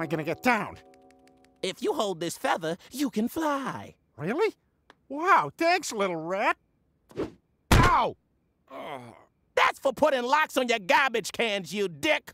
am I gonna get down? If you hold this feather, you can fly. Really? Wow, thanks, little rat. Ow! That's for putting locks on your garbage cans, you dick!